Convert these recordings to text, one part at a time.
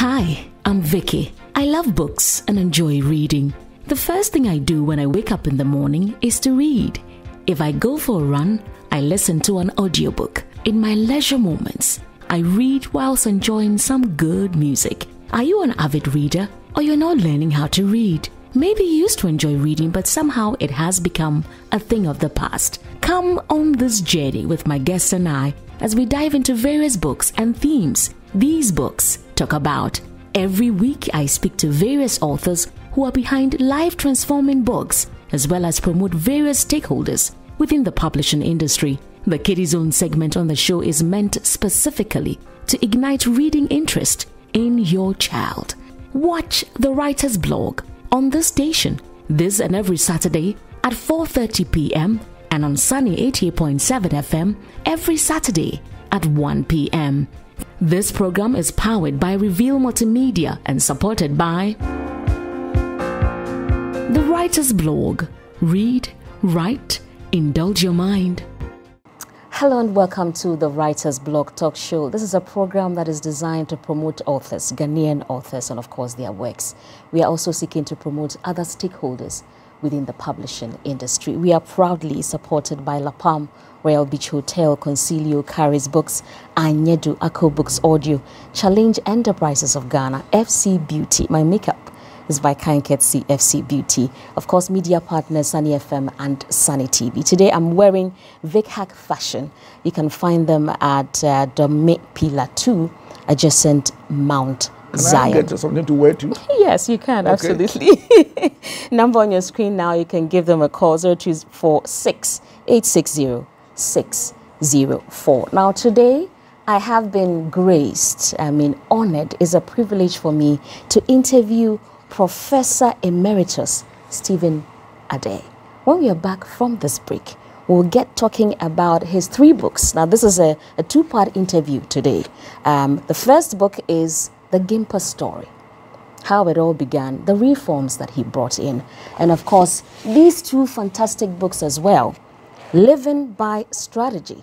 Hi, I'm Vickie. I love books and enjoy reading. The first thing I do when I wake up in the morning is to read. If I go for a run, I listen to an audiobook. In my leisure moments, I read whilst enjoying some good music. Are you an avid reader or you're not learning how to read? Maybe you used to enjoy reading, but somehow it has become a thing of the past. Come on this journey with my guests and I as we dive into various books and themes these books talk about. Every week, I speak to various authors who are behind life transforming books, as well as promote various stakeholders within the publishing industry. The Kiddie Zone segment on the show is meant specifically to ignite reading interest in your child. Watch the writer's blog on this station this and every Saturday at 4:30 p.m. and on Sunny 88.7 FM every Saturday at 1 p.m. This program is powered by Reveal Multimedia and supported by The Writer's Blog. Read, write, indulge your mind. Hello and welcome to the Writer's Blog Talk Show. This is a program that is designed to promote authors, Ghanaian authors, and of course their works. We are also seeking to promote other stakeholders within the publishing industry. We are proudly supported by La Palm, Royal Beach Hotel, Concilio, Caris Books, Anyedu, Ako Books Audio, Challenge Enterprises of Ghana, FC Beauty, My Makeup, is by Kanket CFC Beauty. Of course, media partners Sunny FM and Sunny TV. Today I'm wearing Vic Hack Fashion. You can find them at uh, Dome Pillar 2, adjacent Mount Can Zion. I get something to wear too? Yes, you can, Okay. absolutely. Number on your screen now, you can give them a call 0246 860 604. Now, today, I have been graced, I mean, honored. It's a privilege for me to interview Professor Emeritus Stephen Adei. When we are back from this break, we'll get talking about his three books. Now, this is a, a two part interview today. Um, the first book is The Gimpa Story how it all began, the reforms that he brought in, and of course, these two fantastic books as well Living by Strategy,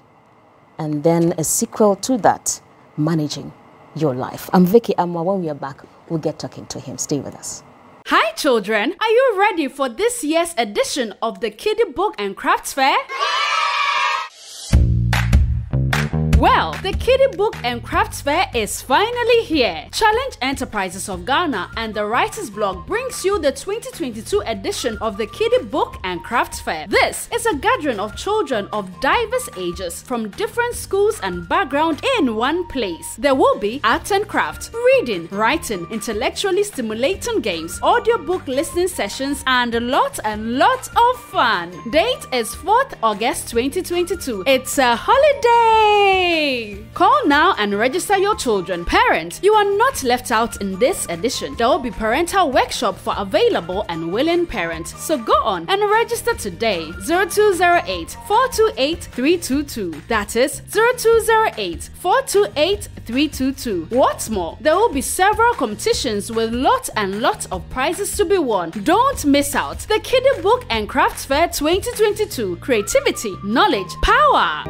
and then a sequel to that, Managing Your Life. I'm Vickie Amwa. When we are back, we'll get talking to him. Stay with us. Hi, children! Are you ready for this year's edition of the Kiddie Book and Crafts Fair? Well, the Kiddie Book and Crafts Fair is finally here. Challenge Enterprises of Ghana and the Writers Blog brings you the 2022 edition of the Kiddie Book and Crafts Fair. This is a gathering of children of diverse ages from different schools and background in one place. There will be art and craft, reading, writing, intellectually stimulating games, audiobook listening sessions, and a lot and lot of fun. Date is 4th August 2022. It's a holiday! Call now and register your children. Parents, you are not left out in this edition. There will be parental workshop for available and willing parents. So go on and register today. 0208 428 322. That is 0208 428 322. What's more, there will be several competitions with lots and lots of prizes to be won. Don't miss out. The Kiddie Book and Crafts Fair 2022. Creativity, knowledge, power.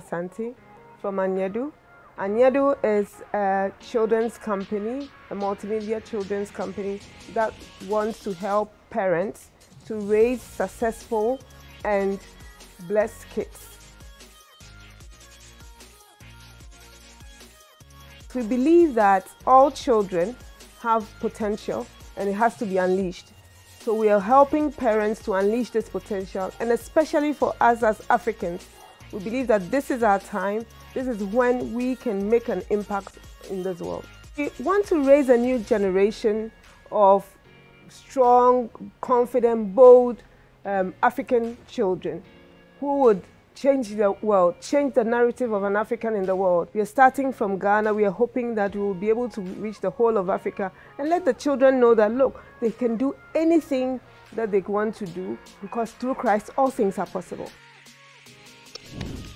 Asante from Anyedu. Anyedu is a children's company, a multimedia children's company that wants to help parents to raise successful and blessed kids. We believe that all children have potential and it has to be unleashed. So we are helping parents to unleash this potential, and especially for us as Africans, we believe that this is our time. This is when we can make an impact in this world. We want to raise a new generation of strong, confident, bold um, African children who would change the world, change the narrative of an African in the world. We are starting from Ghana. We are hoping that we will be able to reach the whole of Africa and let the children know that, look, they can do anything that they want to do because through Christ all things are possible. Thank you.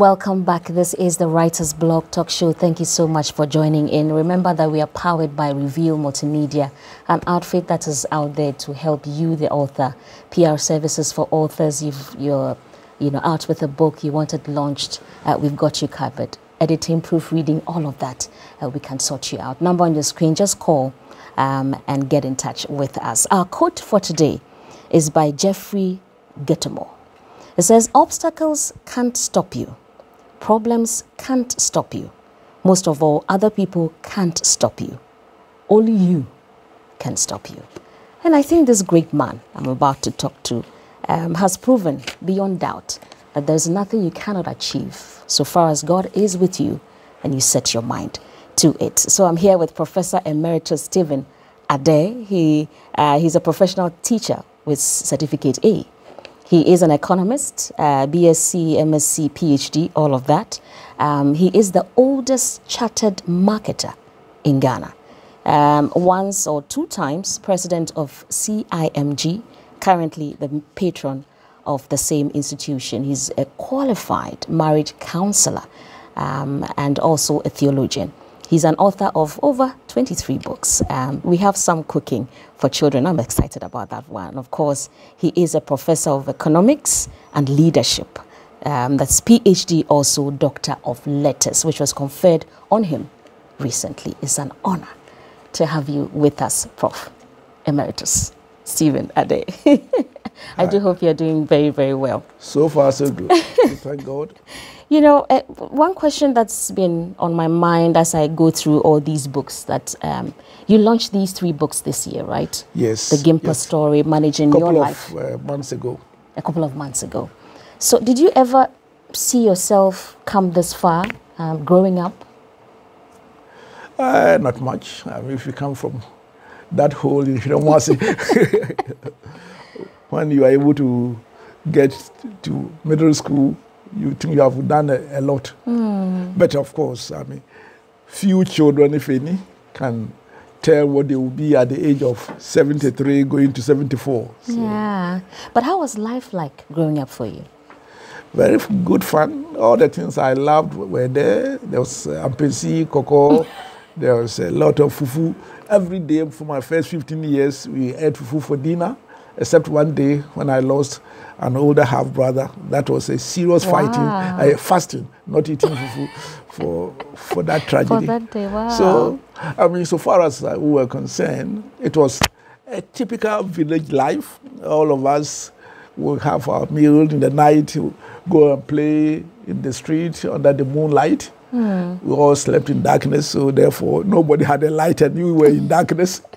Welcome back. This is the Writers Blog Talk Show. Thank you so much for joining in. Remember that we are powered by Reveal Multimedia, an outfit that is out there to help you, the author. PR services for authors. If you're, you know, out with a book you want it launched, uh, we've got you covered. Editing, proofreading, all of that, uh, we can sort you out. Number on your screen. Just call um, and get in touch with us. Our quote for today is by Jeffrey Gitomer. It says, obstacles can't stop you. Problems can't stop you. Most of all, other people can't stop you. Only you can stop you. And I think this great man I'm about to talk to um, has proven beyond doubt that there's nothing you cannot achieve so far as God is with you and you set your mind to it. So I'm here with Professor Emeritus Stephen Adei. He, uh, he's a professional teacher with Certificate A he is an economist, uh, BSc, MSc, PhD, all of that. Um, he is the oldest chartered marketer in Ghana. Um, once or two times president of CIMG, currently the patron of the same institution. He's a qualified marriage counselor um, and also a theologian. He's an author of over 23 books. Um, we have some cooking for children. I'm excited about that one. Of course, he is a professor of economics and leadership. Um, that's PhD, also Doctor of Letters, which was conferred on him recently. It's an honor to have you with us, Prof. Emeritus Stephen Adei. I do hope you're doing very, very well. So far, so good. Thank God. You know, uh, one question that's been on my mind as I go through all these books that um, you launched these three books this year, right? Yes. The Gimpa yes. story, managing your life. A couple of uh, months ago. A couple of months ago. So, did you ever see yourself come this far um, growing up? Uh, not much. I mean, if you come from that hole in Shiramwasi, when you are able to get to middle school, you think you have done a, a lot. Mm. But of course, I mean, few children, if any, can tell what they will be at the age of 73 going to 74. So. Yeah. But how was life like growing up for you? Very good fun. All the things I loved were there. There was uh, ampesi, cocoa. there was a lot of fufu. Every day for my first 15 years, we ate fufu for dinner, except one day when I lost an older half brother. That was a serious wow. fighting, uh, fasting, not eating fufu for for that tragedy. For that day, wow. So, I mean, so far as uh, we were concerned, it was a typical village life. All of us would have our meal in the night, go and play in the street under the moonlight. Mm. We all slept in darkness, so therefore nobody had a light and we were in darkness.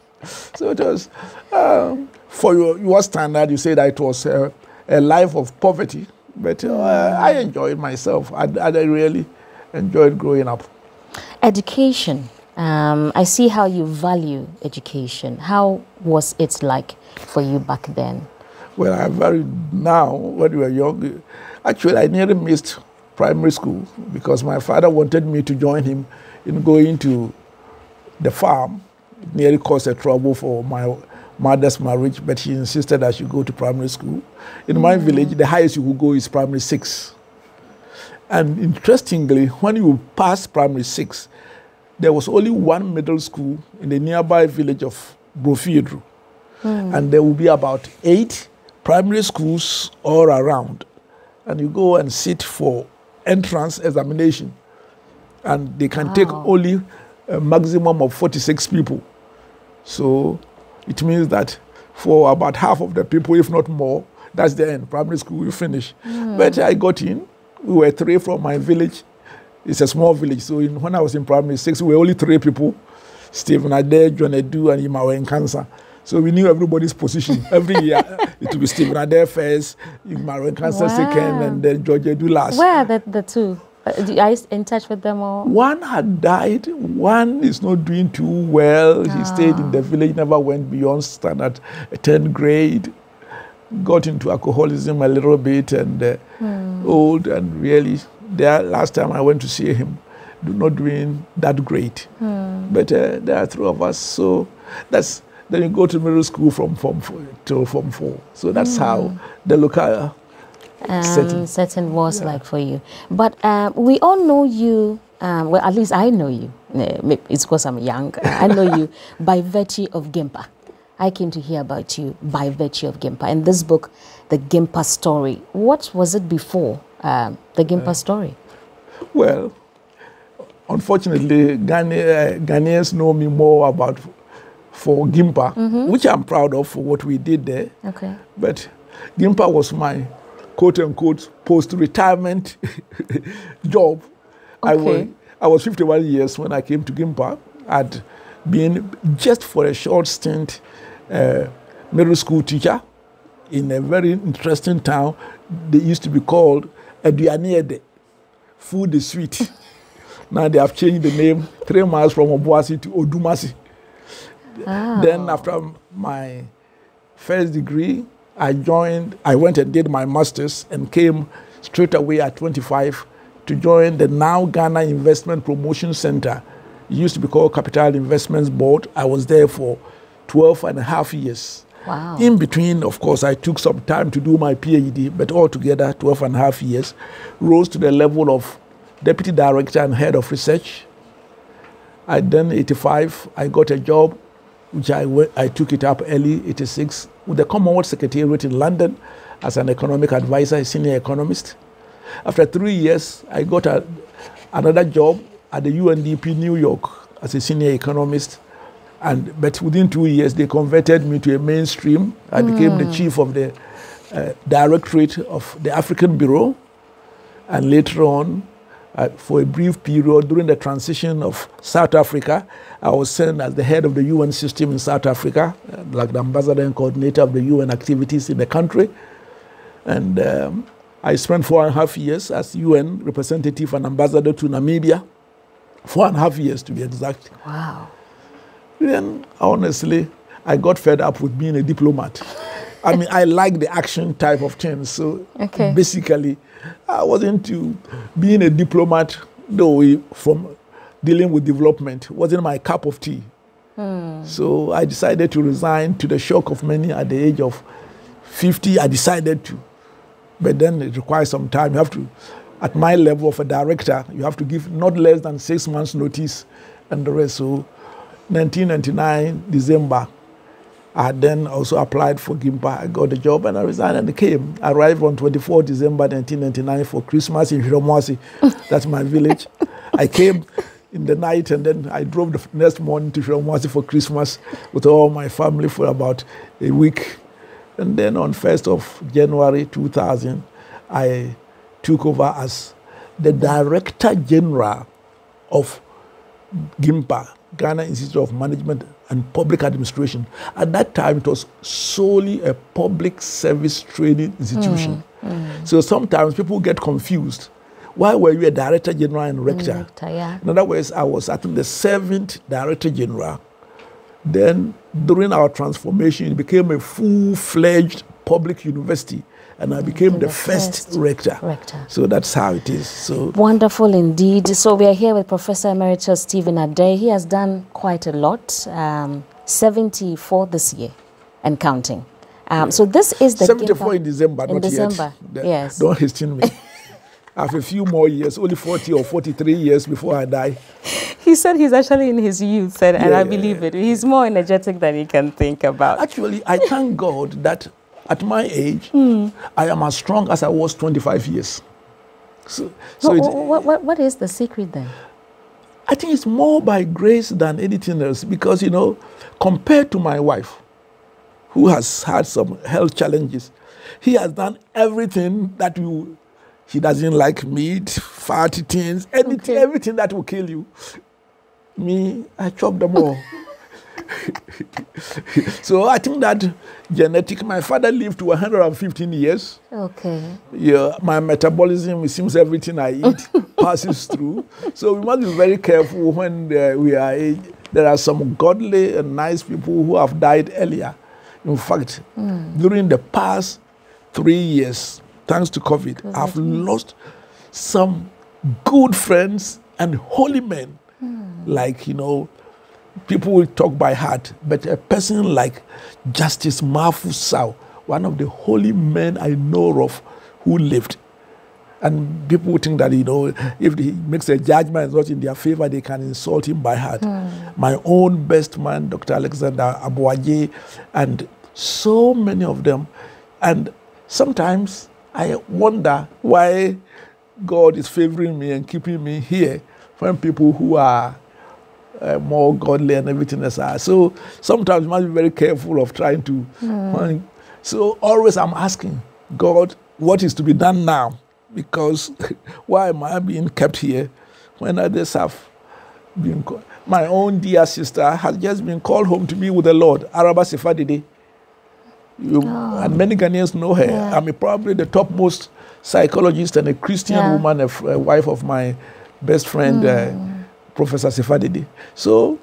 So it was, um, for your, your standard, you say that it was uh, a life of poverty, but uh, I enjoyed myself. I, I really enjoyed growing up. Education. Um, I see how you value education. How was it like for you back then? Well, I value now when we were young. Actually, I nearly missed primary school because my father wanted me to join him in going to the farm. It nearly caused a trouble for my mother's marriage, but she insisted I should go to primary school. In my mm-hmm. village, the highest you could go is primary six. And interestingly, when you pass primary six, there was only one middle school in the nearby village of Brofidru. Hmm. And there will be about eight primary schools all around. And you go and sit for entrance examination. And they can take only a maximum of 46 people. So it means that for about half of the people, if not more, that's the end. Primary school will finish. Hmm. But I got in. We were three from my village. It's a small village. So in, when I was in primary six, we were only three people. Stephen Adei, John Edu, and Ima were in cancer. So we knew everybody's position. Every year, it would be Stephen Adei first, in cancer second, and then George Edu last. Where are the, the two? Uh, Are you in touch with them or? One had died. One is not doing too well. He stayed in the village, never went beyond standard 10th grade. Got into alcoholism a little bit and uh, old and really. There, last time I went to see him, do- not doing that great. But uh, there are three of us, so that's. Then you go to middle school from form four till form four. So that's how the local um, Setting. setting was like for you. But um, we all know you. Um, well, at least I know you. Uh, It's because I'm young. I know you by virtue of Gimpa. I came to hear about you by virtue of Gimpa. And this book, The Gimpa Story, what was it before um, The Gimpa Story? Well, unfortunately, Ghana, uh, Ghanaians know me more about for Gimpa, which I'm proud of for what we did there. Okay. But Gimpa was my quote unquote post retirement job. I, was, Okay. I was 51 years when I came to Gimpa. I'd been just for a short stint uh, middle school teacher in a very interesting town. They used to be called Aduaneede, Food is Sweet. now they have changed the name three miles from Obuasi to Odumasi. Ah. Then after my first degree, I joined, I went and did my master's and came straight away at 25 to join the now Ghana Investment Promotion Center. It used to be called Capital Investments Board. I was there for 12 and a half years. Wow. In between, of course, I took some time to do my PhD, but altogether 12 and a half years, rose to the level of deputy director and head of research. I then 85, I got a job, which I, went, I took it up early 86 with the Commonwealth Secretariat in London as an economic advisor, a senior economist. After three years, I got a, another job at the UNDP New York as a senior economist. And, but within two years, they converted me to a mainstream. I became the chief of the uh, directorate of the African Bureau. And later on, uh, for a brief period during the transition of South Africa, I was sent as the head of the UN system in South Africa, uh, like the ambassador and coordinator of the UN activities in the country. And um, I spent four and a half years as UN representative and ambassador to Namibia. Four and a half years to be exact. Wow. Then, honestly, I got fed up with being a diplomat. I mean, I like the action type of things. So Okay. basically, I was into being a diplomat, though we- from dealing with development wasn't my cup of tea. Hmm. So I decided to resign to the shock of many at the age of 50. I decided to. But then it requires some time. You have to, at my level of a director, you have to give not less than six months' notice and the rest. So 1999, December, I had then also applied for Gimpa. I got the job and I resigned and came. I arrived on 24 December 1999 for Christmas in Hiromwasi. That's my village. I came in the night and then I drove the next morning to Hiromwasi for Christmas with all my family for about a week. And then on 1st of January 2000, I took over as the Director General of GIMPA, Ghana Institute of Management and Public Administration. At that time, it was solely a public service training institution. Mm, mm. So sometimes people get confused. Why were you a director general and rector? Mm, rector, yeah. In other words, I was, I think, the seventh director general. Then, during our transformation, it became a full fledged public university, and I became the, the first, first rector. rector. So that's how it is. So Wonderful indeed. So we are here with Professor Emeritus Stephen Adei. He has done quite a lot. Um, 74 this year. and counting. Um, so this is the 74 Gimpa- in December, in not December. yet. The- Yes. Don't hasten me. I have a few more years, only 40 or 43 years before I die. He said he's actually in his youth, and, and Yeah, I yeah, believe it. He's more energetic than he can think about. Actually, I thank God that at my age, Hmm. I am as strong as I was 25 years. So, so Wha- it, wha- what, what is the secret then? I think it's more by grace than anything else because, you know, compared to my wife, who has had some health challenges, he has done everything that you, he doesn't like meat, fatty things, anything, Okay. everything that will kill you. Me, I chop them all. so I think that genetic, my father lived to 115 years. Okay. Yeah, my metabolism, it seems everything I eat passes through. So we must be very careful when uh, we are age. There are some godly and nice people who have died earlier. In fact, hmm. during the past three years, thanks to COVID, I've lost some good friends and holy men. Hmm. Like, you know, people will talk by heart, but a person like Justice Mafu Sao, one of the holy men I know of who lived. And people think that, you know, if he makes a judgment not in their favor, they can insult him by heart. Hmm. My own best man, Dr. Alexander Abuaje, and so many of them. And sometimes I wonder why God is favoring me and keeping me here from people who are uh, more godly and everything else are. So sometimes you must be very careful of trying to. when- so always I'm asking God, what is to be done now? Because why am I being kept here when others have been? called? My own dear sister has just been called home to be with the Lord, Araba Sefa-Dedeh. You, And many Ghanaians know her. Yeah. I'm probably the topmost psychologist and a Christian Yeah. woman, a wife of my best friend, uh, Professor Sefa-Dedeh. So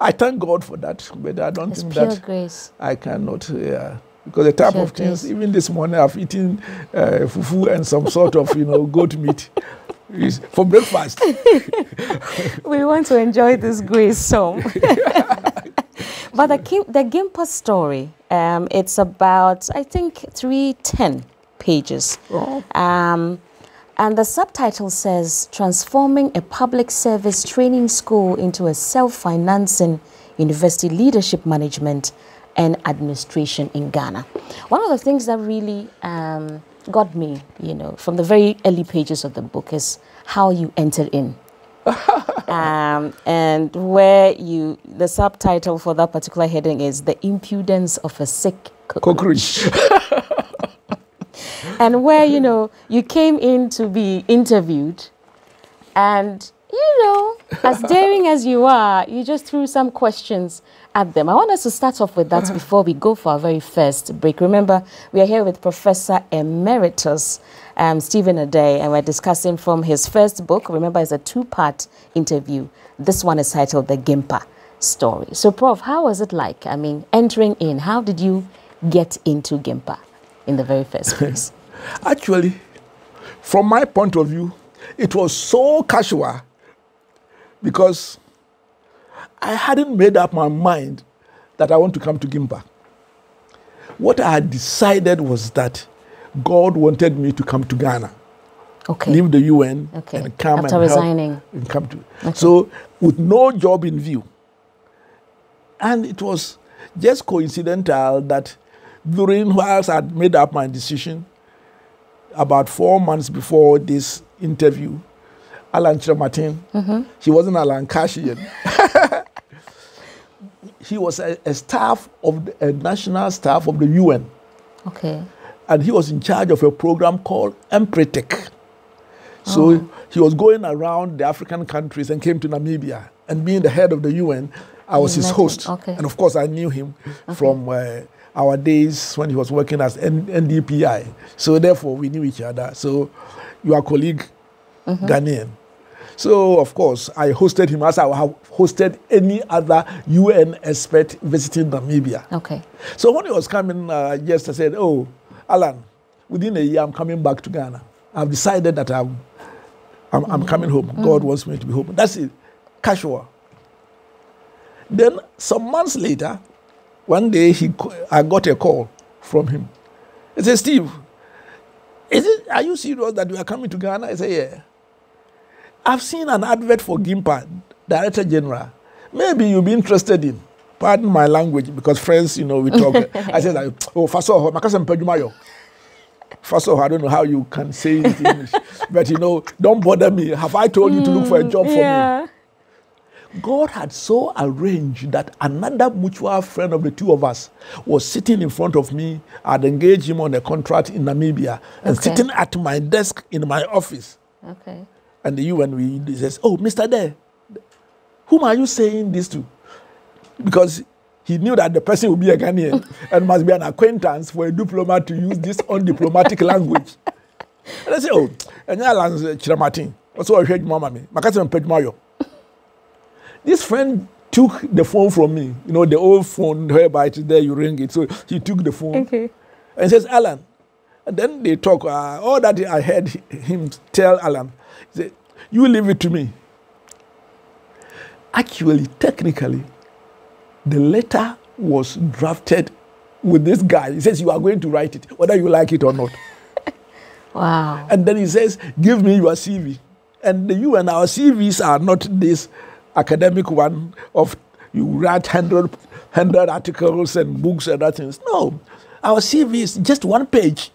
I thank God for that, but I don't It's think that grace. I cannot. Yeah. Because the type Pure of things, grace. even this morning, I've eaten uh, fufu and some sort of, you know, goat meat for breakfast. We want to enjoy this grace song. but the, Kim, the Gimpa story, um, it's about, I think, 310 pages. Oh. Um, and the subtitle says Transforming a Public Service Training School into a Self Financing University Leadership Management and Administration in Ghana. One of the things that really um, got me, you know, from the very early pages of the book is how you entered in. um, and where you, the subtitle for that particular heading is The Impudence of a Sick Cockroach. and where you know you came in to be interviewed and you know as daring as you are you just threw some questions at them. I want us to start off with that before we go for our very first break. Remember we are here with professor emeritus um, stephen Adei, and we're discussing from his first book. Remember it's a two-part interview. This one is titled the gimpa story. So prof how was it like i mean entering in? How did you get into gimpa in the very first place Actually, from my point of view, it was so casual because I hadn't made up my mind that I want to come to Gimpa. What I had decided was that God wanted me to come to Ghana, okay leave the UN, Okay. and come After and help resigning. and come to. So, with no job in view, and it was just coincidental that during whilst I'd made up my decision, about four months before this interview, Alan Kyerematen, he wasn't Alan Kashian. he was a, a staff of the, a national staff of the UN, Okay. and he was in charge of a program called Empretec. So he was going around the African countries and came to Namibia. And being the head of the UN, I was his host. okay. And of course, I knew him from uh, our days when he was working as N- NDPI. So therefore, we knew each other. So you are colleague Ghanaian. So of course, I hosted him as I have hosted any other UN expert visiting Namibia. Okay. So when he was coming, uh, just I said, "Oh, Alan, within a year I'm coming back to Ghana. I've decided that I'm, I'm, I'm coming home. God wants me to be home. That's it, casual." Then some months later, one day he, I got a call from him. He said, Steve, is it, are you serious that you are coming to Ghana? I said, yeah. I've seen an advert for Gimpa, Director General. Maybe you'll be interested in. Pardon my language, because friends, you know, we talk. I said, like, oh, first of all, Makasem Pejumayo. First of all, I don't know how you can say it in English, but you know, don't bother me. Have I told you to look for a job for me? God had so arranged that another mutual friend of the two of us was sitting in front of me. I'd engaged him on a contract in Namibia and Okay. sitting at my desk in my office. Okay. And the UN we he says, Oh, Mr. There, whom are you saying this to? Because he knew that the person would be a Ghanaian and must be an acquaintance for a diplomat to use this undiplomatic language. And I say, Oh, and yeah, Lance Kyerematen. Also, I heard Mama me. Makasem Pedmayo. This friend took the phone from me, you know, the old phone whereby it's there, you ring it. So he took the phone Okay. and says, Alan. And then they talk. Uh, all that I heard him tell Alan, he said, You leave it to me. Actually, technically, the letter was drafted with this guy. He says, You are going to write it, whether you like it or not. Wow. And then he says, Give me your CV. And you and our CVs are not this academic one of you write 100, 100 articles and books and other things. No, our CV is just one page.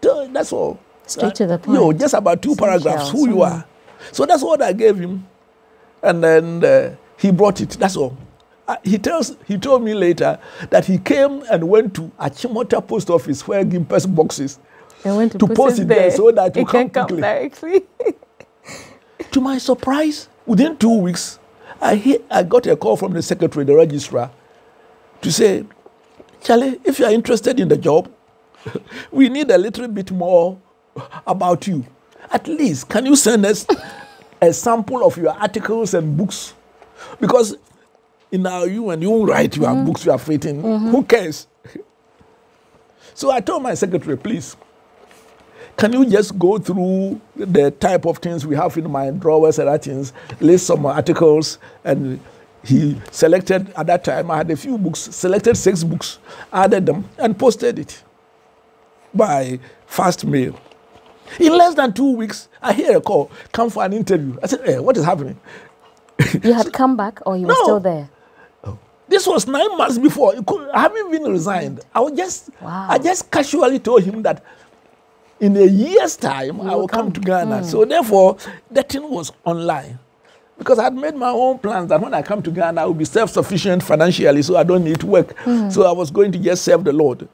That's all. Straight to the point. just about two paragraphs, who you are. So that's what I gave him. And then uh, he brought it. That's all. Uh, he tells he told me later that he came and went to Achimota post office where Gimpa's box is. I went to, to post it there so that it it can come come quickly. directly. To my surprise, within two weeks, I, hear, I got a call from the secretary, the registrar, to say, Charlie, if you are interested in the job, we need a little bit more about you. At least, can you send us a sample of your articles and books? Because in our you and you write your mm-hmm. books you have written, who cares? so I told my secretary, please, can you just go through the type of things we have in my drawers and other things, list some articles, and he selected at that time. I had a few books, selected six books, added them, and posted it by fast mail. In less than two weeks, I hear a call, come for an interview. I said, hey, what is happening? you had come back or you were still there? Oh. This was nine months before. I haven't been resigned. I was just, Wow. I just casually told him that in a year's time I will come, come. to Ghana. So therefore, that thing was online. Because I had made my own plans that when I come to Ghana, I will be self-sufficient financially, so I don't need to work. So I was going to just serve the Lord,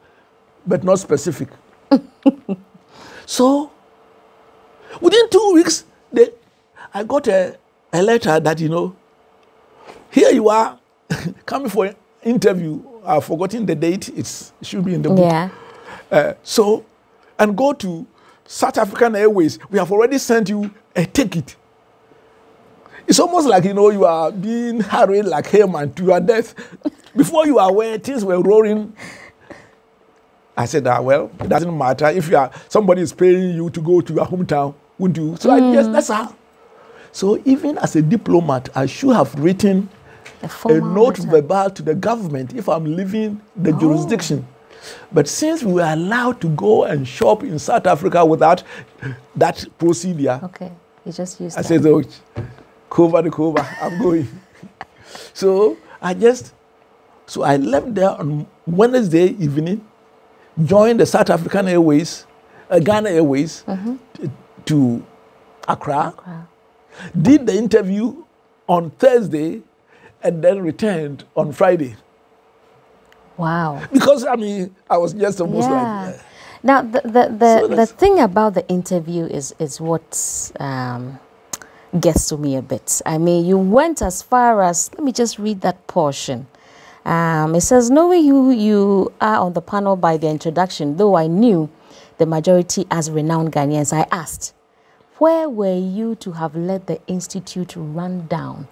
but not specific. so within two weeks, they, I got a, a letter that you know here you are coming for an interview. I've forgotten the date. It's, it should be in the book. Yeah. Uh, so, and go to South African Airways. We have already sent you a ticket. It's almost like you know you are being hurried like Haman to your death. Before you are aware, things were roaring. I said, ah, well, it doesn't matter if you are somebody is paying you to go to your hometown, wouldn't you? So I yes, that's how. So even as a diplomat, I should have written A a note letter. verbal to the government if I'm leaving the jurisdiction. But since we were allowed to go and shop in South Africa without that procedure, Okay. You just used I that. said, oh, cover the cover, I'm going. so I just, so I left there on Wednesday evening, joined the South African Airways, uh, Ghana Airways t- to Accra, Accra. did the interview on Thursday, and then returned on Friday. Wow. Because I mean, I was just almost Yeah. like, uh, Now the the the, So the thing about the interview is is what um, gets to me a bit. I mean, you went as far as let me just read that portion. Um, it says, knowing who you are on the panel by the introduction, though I knew the majority as renowned Ghanaians, I asked, where were you to have let the institute run down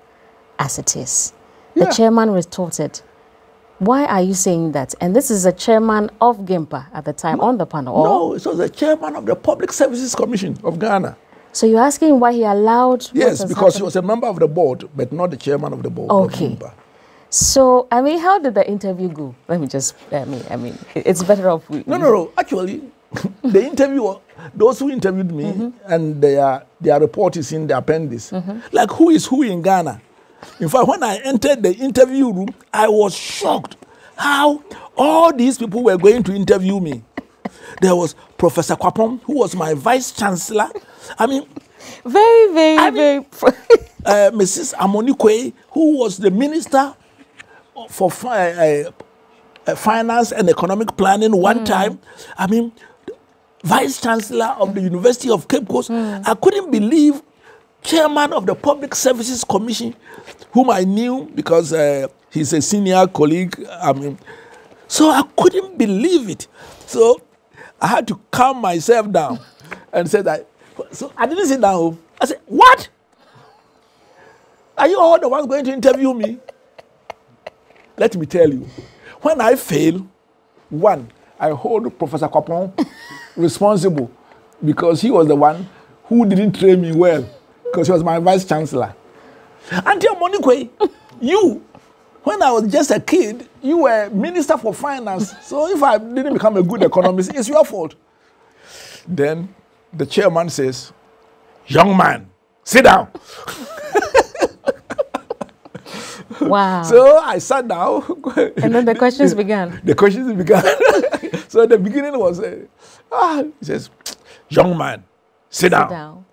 as it is? The Yeah. chairman retorted, why are you saying that? And this is the chairman of GIMPA at the time on the panel. or- no, it was the chairman of the Public Services Commission of Ghana. So you're asking why he allowed? Yes, because he was a member of the board, but not the chairman of the board. of Okay. So, I mean, how did the interview go? Let me just, I mean, I mean, it's better off. We, No, no, no. Actually, the interview, those who interviewed me mm-hmm. and their, their report is in the appendix. Mm-hmm. Like, who is who in Ghana? In fact, when I entered the interview room, I was shocked how all these people were going to interview me. There was Professor Kwapong, who was my vice chancellor. I mean, Very, very, I mean- very. uh, Mrs. Amonikwe, who was the minister for fi- uh, uh, finance and economic planning one time. I mean, vice chancellor of the University of Cape Coast. I couldn't believe chairman of the Public Services Commission, whom I knew because uh, he's a senior colleague. I mean, so I couldn't believe it. So I had to calm myself down and say that. So I didn't sit down. I said, "What? Are you all the ones going to interview me?" Let me tell you, when I fail, one, I hold Professor Kwapong responsible because he was the one who didn't train me well because he was my vice chancellor. Auntie Monikwe, you, when I was just a kid, you were minister for finance. So if I didn't become a good economist, it's your fault. Then the chairman says, Young man, sit down. wow. So I sat down. and then the questions began. the questions began. so the beginning was, uh, ah, he says, young man, sit down. Sit down.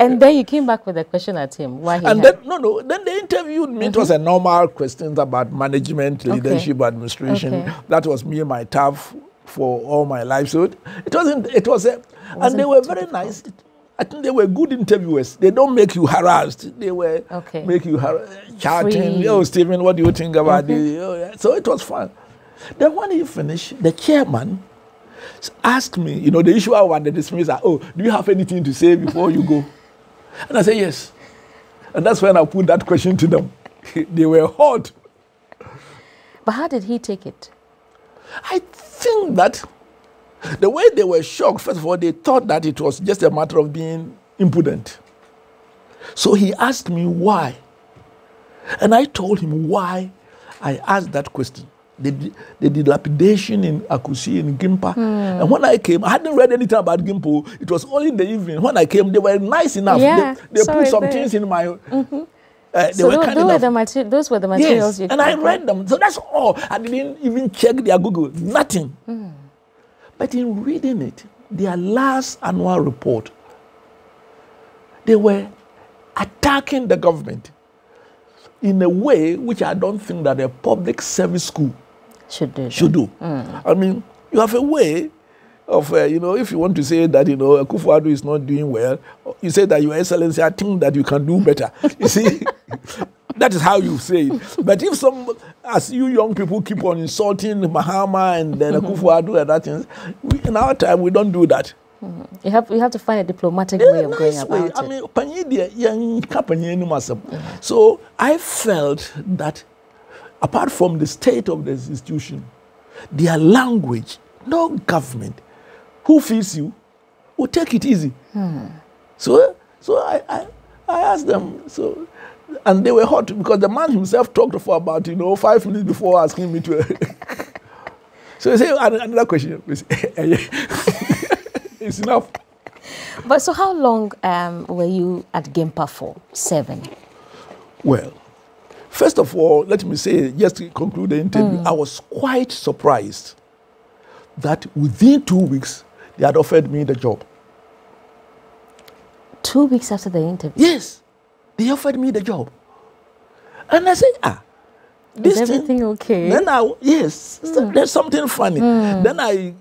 And then you came back with a question at him. Why he And had- then, no, no, then they interviewed me. It mm-hmm. was a normal questions about management, leadership, administration. Okay. That was me and my tough for all my life. So it, it wasn't, it was a, and Wasn't they were very nice. I think they were good interviewers. They don't make you harassed. They were Okay. make you chatting. Free. Oh, Stephen, what do you think about mm-hmm. this? Oh, yeah. So it was fun. Then when he finished, the chairman asked me, you know, the issue I wanted to dismiss, oh, do you have anything to say before you go? And I said, yes. And that's when I put that question to them. they were hot. But how did he take it? I think that the way they were shocked, first of all, they thought that it was just a matter of being impudent. So he asked me why. And I told him why I asked that question. The, the dilapidation in Akusi in Gimpa. Hmm. And when I came, I hadn't read anything about Gimpa. It was only in the evening. When I came, they were nice enough. Yeah, they they put some there. things in my. Uh, mm-hmm. they so were those, were the mater- those were the materials Yes, you and I read them. So that's all. I didn't even check their Google. Nothing. Hmm. But in reading it, their last annual report, they were attacking the government in a way which I don't think that a public service school Should do. should do. Mm. I mean, you have a way of, uh, you know, if you want to say that, you know, Kufuadu is not doing well, you say that, Your Excellency, I think that you can do better. You see, that is how you say it. But if some, as you young people keep on insulting Mahama and then mm-hmm. Kufuadu and that things, we, in our time, we don't do that. Mm-hmm. You have you have to find a diplomatic Yeah, way of going nice about way. it. I mean, panyi deɛ, yɛnka panyi anim. Mm-hmm. So I felt that apart from the state of the institution, their language, no government who feeds you will take it easy. So, so I, I, I asked them. So, and they were hot because the man himself talked for about you know five minutes before asking me to. so said another question. please. it's enough. But so how long um, were you at Gimpa for? Seven. Well, first of all, let me say, just to conclude the interview, mm. I was quite surprised that within two weeks they had offered me the job. Two weeks after the interview. Yes, they offered me the job. And I said, ah, this Is thing- everything okay? Then I, yes, mm. so there's something funny. Mm. Then I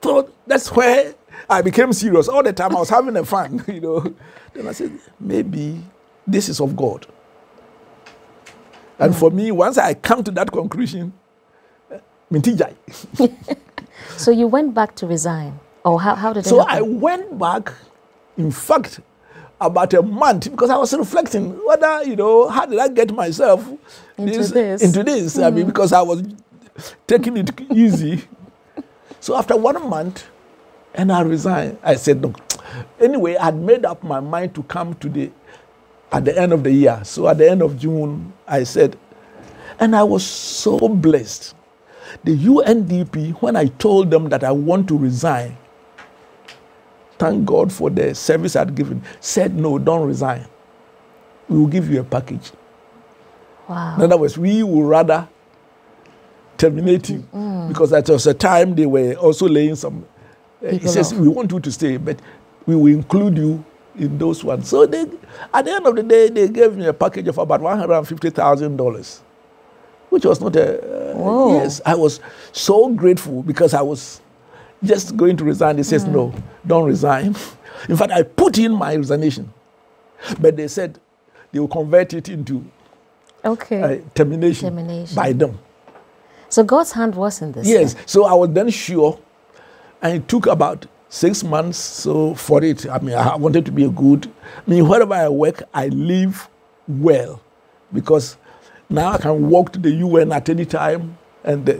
thought that's where I became serious. All the time I was having a fun, you know. Then I said, maybe this is of God. And for me, once I come to that conclusion, eh, mintijai. So you went back to resign, or how, how did it So I happen? went back, in fact, about a month because I was reflecting whether, you know, how did I get myself Into this. Into this. I mean, because I was taking it easy. so after one month, and I resigned, I said, look, anyway, I had made up my mind to come to the, at the end of the year. So at the end of June, I said, And I was so blessed. The UNDP, when I told them that I want to resign, thank God for the service I'd given, said, No, don't resign. We will give you a package. Wow. In other words, we would rather terminate you Mm. because at was a time they were also laying some. Uh, he says, off. We want you to stay, but we will include you in those ones. So they, at the end of the day, they gave me a package of about $150,000, which was not a. Uh, yes, I was so grateful because I was just going to resign. They says, No, don't resign. In fact, I put in my resignation, but they said they will convert it into Okay. uh, termination, Termination. by them. so God's hand was in this. Yes. then. So I was then sure, and it took about six months. So for it, I mean, I wanted to be a good. I mean, wherever I work, I live well, because now I can walk to the UN at any time, and uh,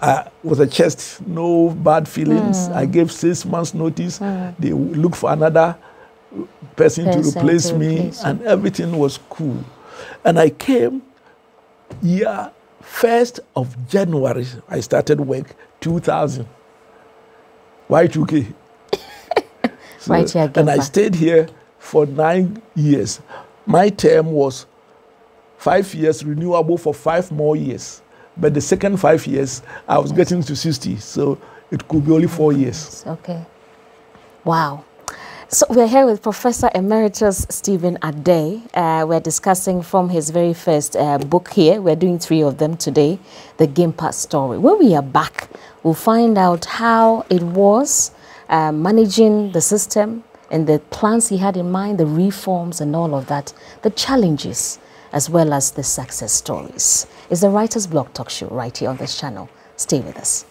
uh, with a chest, no bad feelings. I gave six months notice. They look for another person, to replace to me, replace and everything was cool. And I came year first of January. I started work 2000. Y2K. So- Right here, and I stayed here for nine years. My term was five years, renewable for five more years. But the second five years, I was getting to 60, so it could be only four years. Okay. Wow. So we're here with Professor Emeritus Stephen Adei. Uh, we're discussing from his very first uh, book here. We're doing three of them today, The Gimpa Story. When we are back, we'll find out how it was uh, managing the system and the plans he had in mind, the reforms and all of that, the challenges, as well as the success stories. It's the Writer's Blog Talk Show right here on this channel. Stay with us.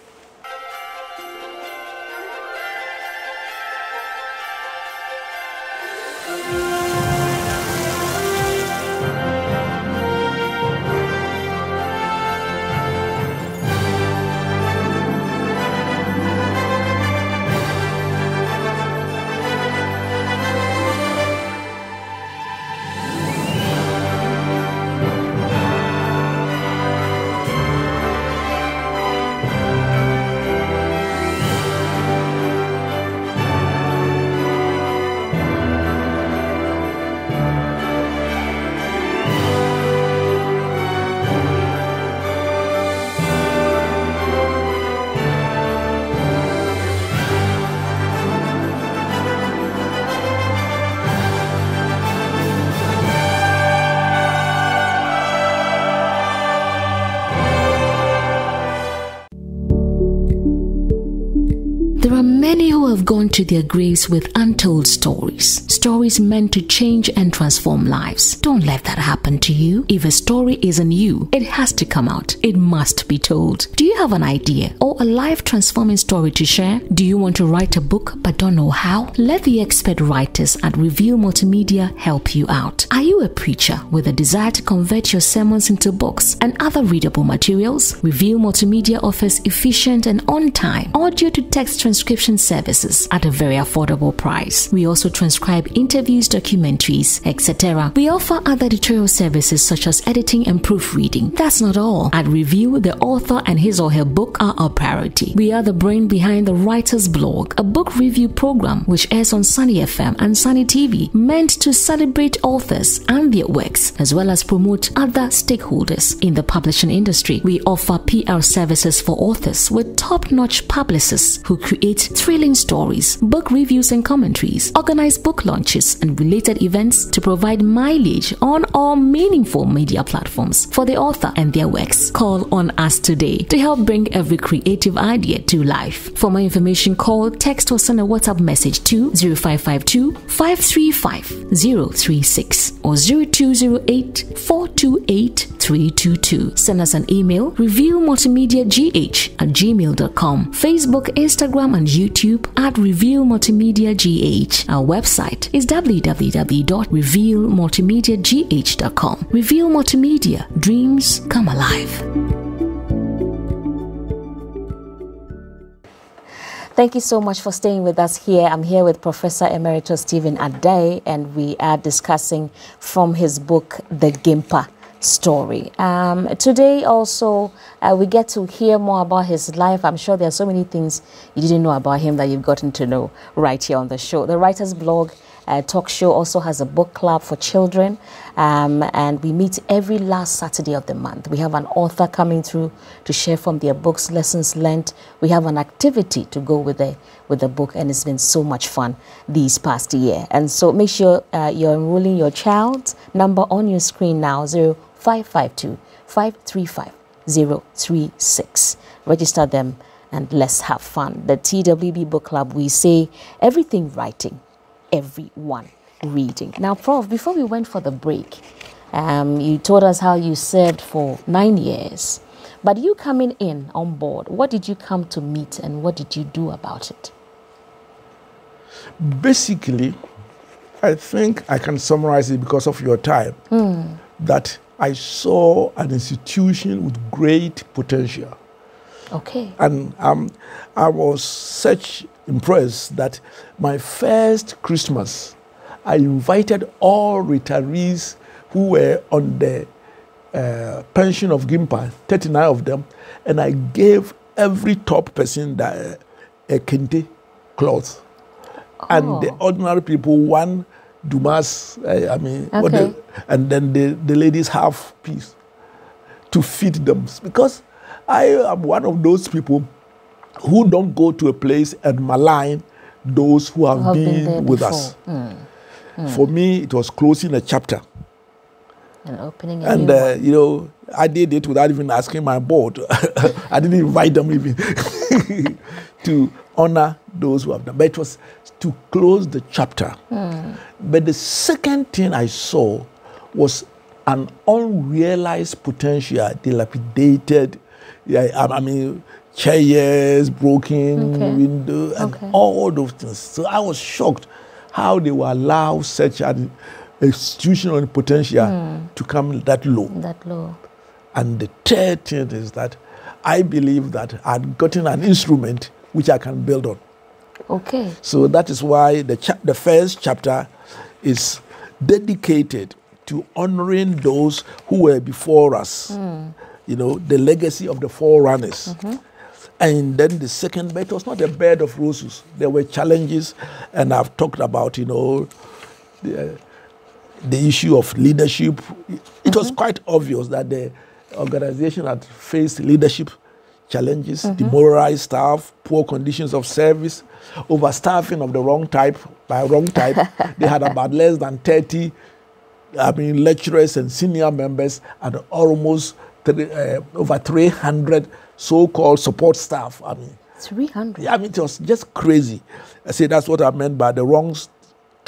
To their graves with untold stories. Stories meant to change and transform lives. Don't let that happen to you. If a story isn't you, it has to come out. It must be told. Do you have an idea or a life transforming story to share? Do you want to write a book but don't know how? Let the expert writers at Reveal Multimedia help you out. Are you a preacher with a desire to convert your sermons into books and other readable materials? Reveal Multimedia offers efficient and on time audio to text transcription services at a very affordable price. We also transcribe interviews, documentaries, etc. We offer other editorial services such as editing and proofreading. That's not all. At Review, the author and his or her book are our priority. We are the brain behind the Writer's Blog, a book review program which airs on Sunny FM and Sunny TV, meant to celebrate authors and their works, as well as promote other stakeholders in the publishing industry. We offer PR services for authors with top notch publicists who create thrilling stories, book reviews and commentaries, organize book launches and related events to provide mileage on all meaningful media platforms for the author and their works. Call on us today to help bring every creative idea to life. For more information, call, text, or send a WhatsApp message to 0552 535 036 or 0208 428 322. Send us an email, revealmultimediagh at gmail.com. Facebook, Instagram, and YouTube at Reveal Multimedia GH. Our website is www.revealmultimediagh.com. Reveal Multimedia, dreams come alive. Thank you so much for staying with us here. I'm here with Professor Emeritus Stephen Adei, and we are discussing from his book, The Gimpa story. Um, today, also, uh, we get to hear more about his life. I'm sure there are so many things you didn't know about him that you've gotten to know right here on the show. The Writer's Blog uh, talk show also has a book club for children, um, and we meet every last Saturday of the month. We have an author coming through to share from their books, lessons learned. We have an activity to go with the with the book, and it's been so much fun these past year. And so make sure uh, you're enrolling your child's number on your screen now zero five five two five three five zero three six. Register them and let's have fun. The TWB Book Club, we say everything writing everyone reading. Now, Prof, before we went for the break, um, you told us how you served for nine years. But you coming in on board, what did you come to meet and what did you do about it? Basically, I think I can summarize it because of your time mm. that I saw an institution with great potential. Okay. And um, I was such impressed that my first Christmas, I invited all retirees who were on the uh, pension of Gimpa, 39 of them, and I gave every top person that, uh, a kente cloth. Oh. And the ordinary people one Dumas, uh, I mean, okay. and then the, the ladies half piece to feed them. Because I am one of those people who don't go to a place and malign those who have, have been, been with before. us. Mm. Mm. For me, it was closing a chapter. And opening And, uh, you know, I did it without even asking my board. I didn't invite them even to honor those who have done. But it was to close the chapter. Mm. But the second thing I saw was an unrealized potential, dilapidated. Yeah, I, mean, chairs, broken okay. window, and okay. all those things. So I was shocked how they will allow such an institutional potential mm. to come that low. That low. And the third thing is that I believe that I'd gotten an instrument which I can build on. Okay. So that is why the cha- the first chapter is dedicated to honoring those who were before us. Mm. You know, the legacy of the forerunners. Mm-hmm. And then the second bed was not a bed of roses. There were challenges, and I've talked about, you know, the, the issue of leadership. It mm-hmm. was quite obvious that the organization had faced leadership challenges, mm-hmm. demoralized staff, poor conditions of service, overstaffing of the wrong type. By wrong type, they had about less than 30 I mean, lecturers and senior members, and almost three, uh, over 300 so-called support staff. I mean, 300. Yeah, I mean, it was just crazy. I say that's what I meant by the wrong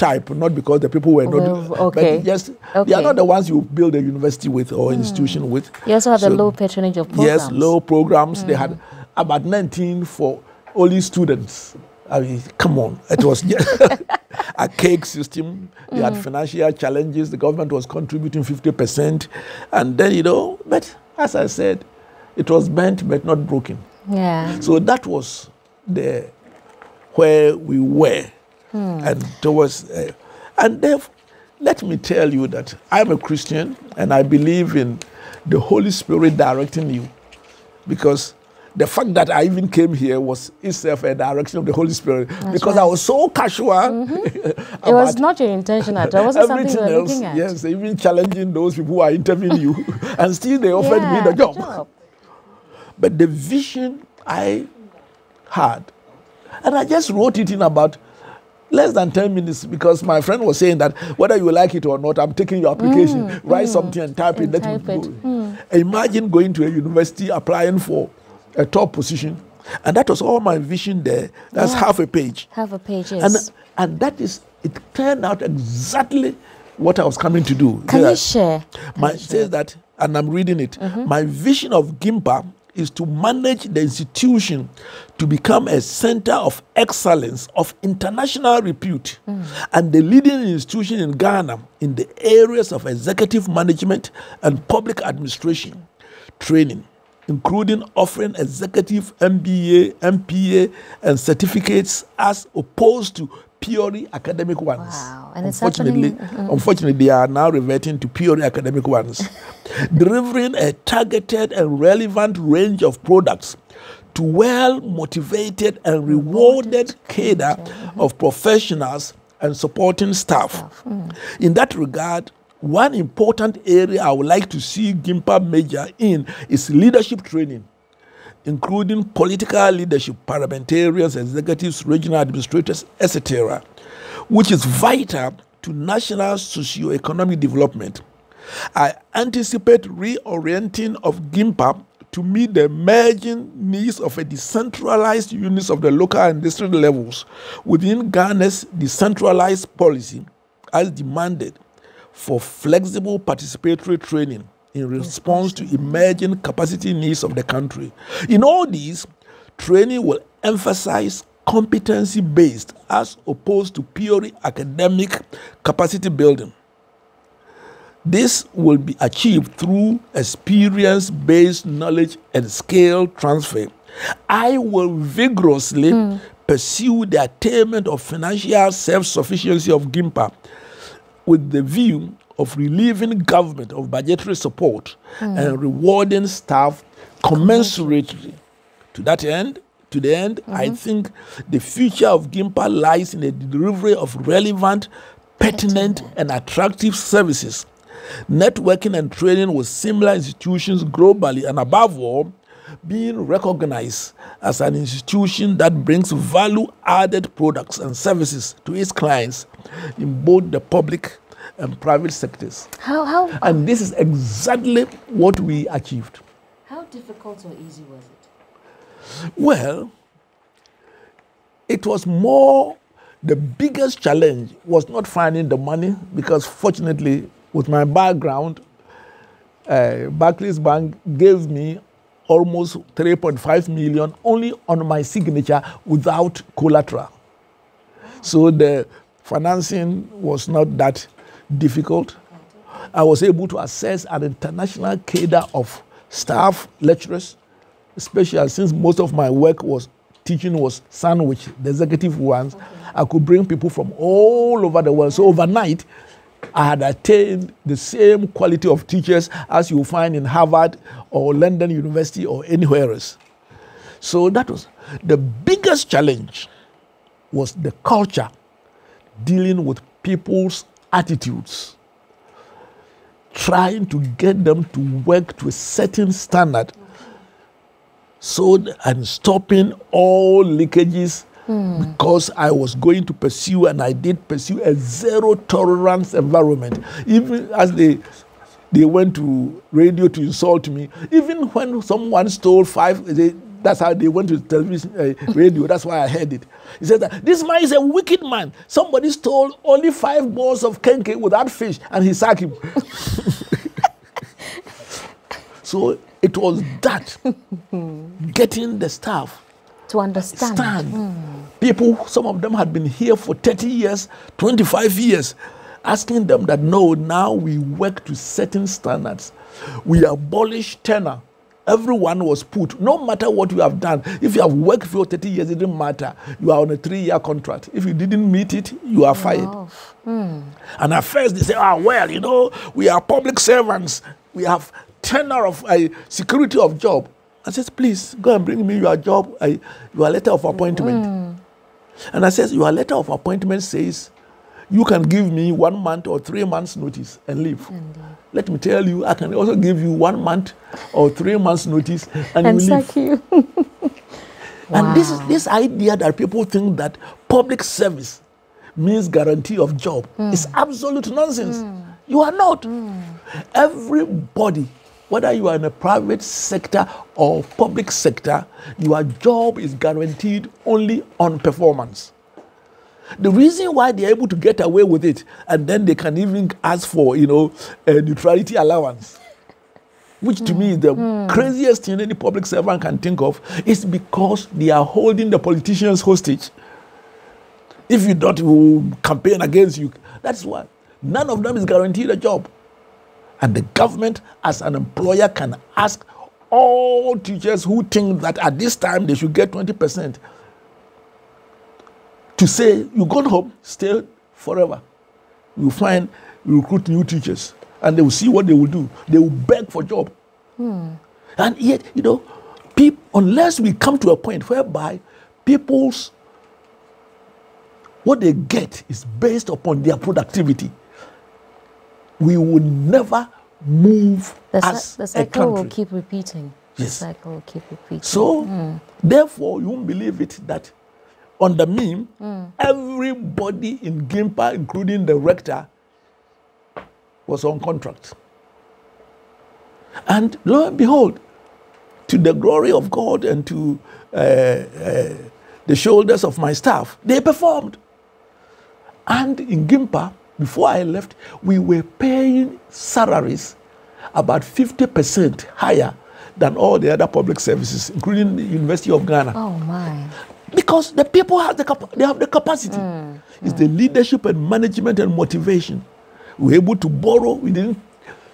type, not because the people were not, well, okay. but just okay. they are not the ones you build a university with or mm. institution with. You also had so, the low patronage of programs. Yes, low programs. Mm. They had about 19 for only students. I mean, come on. It was a cake system. They mm. had financial challenges. The government was contributing 50%. And then, you know, but as I said, it was bent but not broken. Yeah. So that was the where we were, hmm. and towards, uh, and therefore, let me tell you that I'm a Christian and I believe in the Holy Spirit directing you, because the fact that I even came here was itself a direction of the Holy Spirit That's because right. I was so casual. Mm-hmm. it was not your intention at all. It wasn't something you were else, looking at. Yes, even challenging those people who are interviewing you, and still they offered yeah, me the job. job. But the vision I had, and I just wrote it in about less than 10 minutes because my friend was saying that whether you like it or not, I'm taking your application, mm, write mm, something and type and it, let type it. Mm. Imagine going to a university applying for a top position. And that was all my vision there. That's yeah. half a page. Half a page, yes. And, and that is, it turned out exactly what I was coming to do. Can you share? Can my, you share? says that, and I'm reading it. Mm-hmm. My vision of GIMPA is to manage the institution to become a center of excellence of international repute mm. and the leading institution in Ghana in the areas of executive management and public administration training, including offering executive MBA, MPA, and certificates as opposed to purely academic ones. Wow. And it's unfortunately, unfortunately, they are now reverting to purely academic ones, delivering a targeted and relevant range of products to well motivated and rewarded cadre mm-hmm. of professionals and supporting staff. Mm. In that regard, one important area I would like to see GIMPA major in is leadership training including political leadership, parliamentarians, executives, regional administrators, etc., which is vital to national socio-economic development. I anticipate reorienting of GIMPA to meet the emerging needs of a decentralized units of the local and district levels within Ghana's decentralized policy as demanded for flexible participatory training in response to emerging capacity needs of the country. In all these, training will emphasize competency based as opposed to purely academic capacity building. This will be achieved through experience based knowledge and skill transfer. I will vigorously pursue the attainment of financial self sufficiency of GIMPA with the view of relieving government of budgetary support hmm. and rewarding staff commensurately. To that end, to the end, I mm-hmm. think the future of GIMPA lies in the delivery of relevant, pertinent, and attractive services, networking and training with similar institutions globally, and above all, being recognized as an institution that brings value added products and services to its clients in both the public and private sectors. How, how, And this is exactly what we achieved. how difficult or easy was it? Well, it was more the biggest challenge was not finding the money because fortunately with my background uh, Barclays Bank gave me almost 3.5 million only on my signature without collateral. So the financing was not that difficult. I was able to access an international cadre of staff, lecturers, especially since most of my work was teaching was sandwich, the executive ones. I could bring people from all over the world. So overnight, I had attained the same quality of teachers as you find in Harvard or London University or anywhere else. So that was the biggest challenge was the culture dealing with people's attitudes trying to get them to work to a certain standard so and stopping all leakages because I was going to pursue and I did pursue a zero tolerance environment. Even as they they went to radio to insult me even when someone stole five they, that's how they went to television uh, radio that's why I heard it he said that this man is a wicked man somebody stole only five balls of kenkey without fish and he sacked him so it was that getting the staff To understand. stand. People, some of them had been here for 30 years, 25 years, asking them that no, now we work to certain standards. We abolish tenure. Everyone was put, no matter what you have done. If you have worked for 30 years, it didn't matter. You are on a three year contract. If you didn't meet it, you are fired. Off. And at first they say, ah, well, you know, we are public servants. We have tenure of uh, security of job. I says, please go and bring me your job, uh, your letter of appointment. And I says, your letter of appointment says you can give me one month or three months notice and leave. Let me tell you, I can also give you one month or three months notice and, And you leave. you. And this is this idea that people think that public service means guarantee of job hmm. is absolute nonsense. Hmm. You are not. Hmm. Everybody, whether you are in a private sector or public sector, your job is guaranteed only on performance. The reason why they're able to get away with it, and then they can even ask for, you know, a neutrality allowance, which to me is the hmm. craziest thing any public servant can think of, is because they are holding the politicians hostage. If you don't, we will campaign against you. That's why none of them is guaranteed a job. And the government, as an employer, can ask all teachers who think that at this time they should get 20% to say, you go home, stay forever. You find, you recruit new teachers, and they will see what they will do. They will beg for job. Hmm. And yet, you know, peop, unless we come to a point whereby people's what they get is based upon their productivity, we will never move The, as the a cycle will keep repeating. Yes. The cycle will keep repeating. So, hmm. therefore, you won't believe it that under me, everybody in Gimpa, including the rector, was on contract. And lo and behold, to the glory of God and to uh, uh, the shoulders of my staff, they performed. And in Gimpa, before I left, we were paying salaries about 50% higher than all the other public services, including the University of Ghana. oh my. Because the people have the, they have the capacity. Mm. It's the leadership and management and motivation. We were able to borrow. We didn't.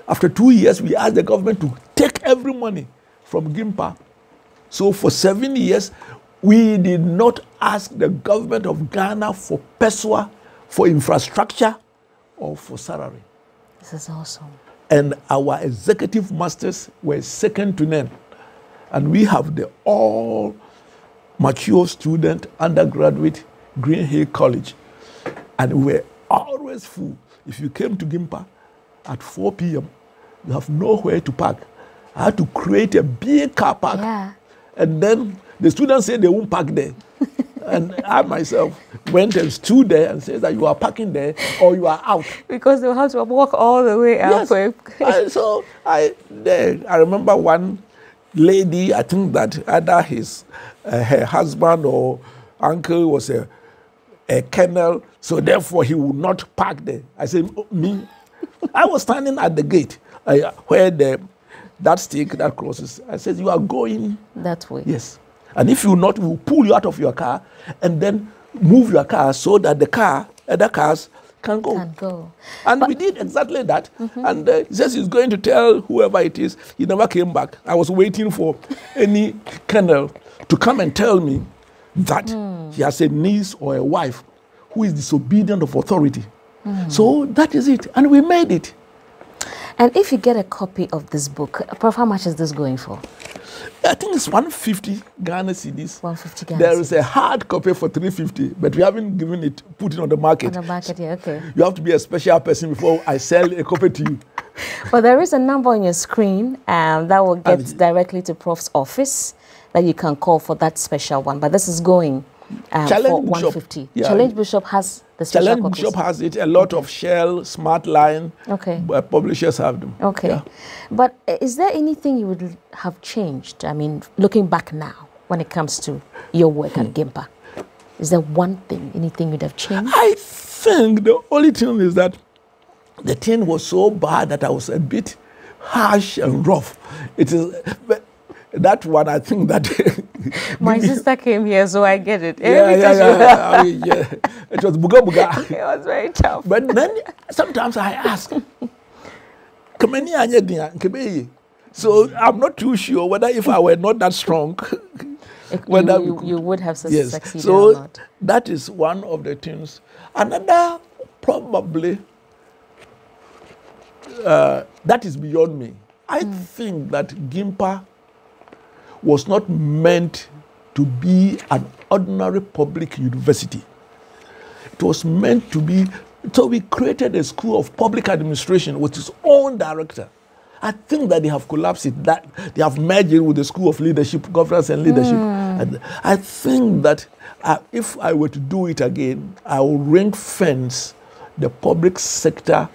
After two years, we asked the government to take every money from Gimpa. So for seven years, we did not ask the government of Ghana for pesewa, for infrastructure, or for salary. This is awesome. And our executive masters were second to none. And we have the all mature student undergraduate Green Hill College. And we were always full. If you came to Gimpa at 4 p.m., you have nowhere to park. I had to create a big car park. Yeah. And then the students said they won't park there. and I myself went and stood there and said that you are parking there or you are out. Because they'll have to walk all the way out. Yes. So I, there, I remember one lady, I think that either his, uh, her husband or uncle was a, a colonel, so therefore he would not park there. I said, "Oh, me? I was standing at the gate uh, where the, that stick that crosses. I said, you are going that way. Yes. And if you not, we'll pull you out of your car and then move your car so that the car, other cars can go. Can go. And we did exactly that. Mm-hmm. And uh, he says he's going to tell whoever it is. He never came back. I was waiting for any colonel to come and tell me that hmm. he has a niece or a wife who is disobedient of authority. Hmm. So that is it. And we made it. And if you get a copy of this book, Prof, how much is this going for? I think it's 150 Ghana cedis. 150 Ghana There is a hard copy for 350, but we haven't given it, put it on the market. On the market, yeah, okay. You have to be a special person before I sell a copy to you. Well, there is a number on your screen um, that will get And- directly to Prof's office that you can call for that special one. But this is going um, for Bishop. 150. Yeah. Challenge Bookshop has the Challenge copies. Bookshop has it. Airport Shell, Smartline Okay. uh, publishers have them. Okay. Yeah. But uh, is there anything you would have changed? I mean, looking back now, when it comes to your work Hmm. at Gimpa, is there one thing, anything you'd have changed? I think the only thing is that the thing was so bad that I was a bit harsh and rough. It is but that one. I think that My sister came here, so I get it. yeah, Every yeah, yeah, I mean, yeah. It was buga buga. it was very tough. But then sometimes I ask, "Kamani anya dia, nkebe so I'm not too sure whether if I were not that strong, It- whether you, you, you would have yes. succeeded or So not. that is one of the things. Another probably uh, that is beyond me. I think that Gimpa was not meant to be an ordinary public university. It was meant to be. So we created a school of public administration with its own director. I think that they have collapsed it. That they have merged it with the school of leadership, governance, and leadership. And I think that uh, if I were to do it again, I will ring fence the public sector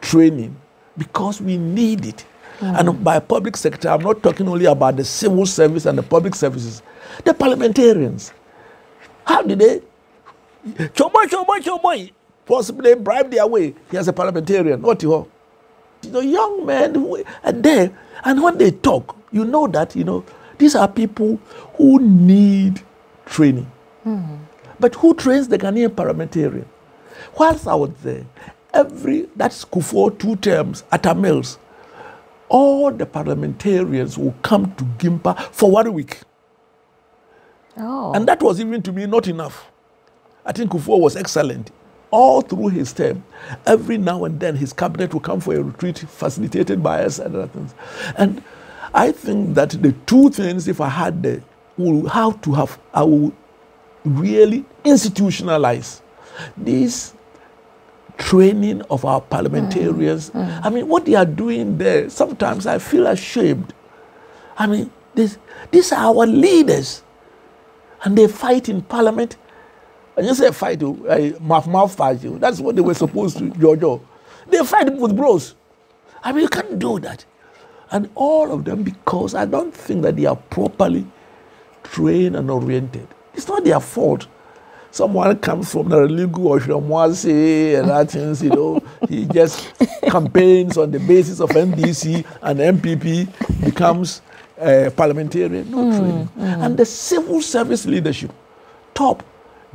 training because we need it. Mm. And by public sector, I'm not talking only about the civil service and the public services, the parliamentarians. How did they? Choboy, choboy, choboy. Possibly bribe their way. He has a parliamentarian, not you. You know, young men who are there, and when they talk, you know that you know these are people who need training. Hmm. But who trains the Ghanaian parliamentarian? Whilst I was there, every that's Kufuor two terms Atta Mills, all the parliamentarians will come to Gimpa for one week. Oh, And that was even to me not enough. I think Kufuor was excellent all through his term. Every now and then, his cabinet will come for a retreat facilitated by us and other things. And I think that the two things, if I had the, will how to have, I will really institutionalize this training of our parliamentarians. Mm, mm. I mean, what they are doing there, sometimes I feel ashamed. I mean, this, these are our leaders, and they fight in parliament. And you say fight, uh, mouth mouth fight. That's what they were supposed to, Jojo. They fight with bros. I mean, you can't do that. And all of them because I don't think that they are properly trained and oriented. It's not their fault. Someone comes from the Nalerigu or Shramwase and that things, you know, he just campaigns on the basis of NDC and NPP becomes a parliamentarian. No mm, training. Mm. And the civil service leadership, top,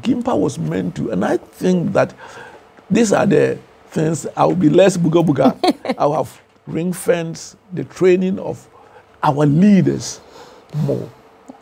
Gimpa was meant to. And I think that these are the things I will be less booga booga. I will have ring fence the training of our leaders more.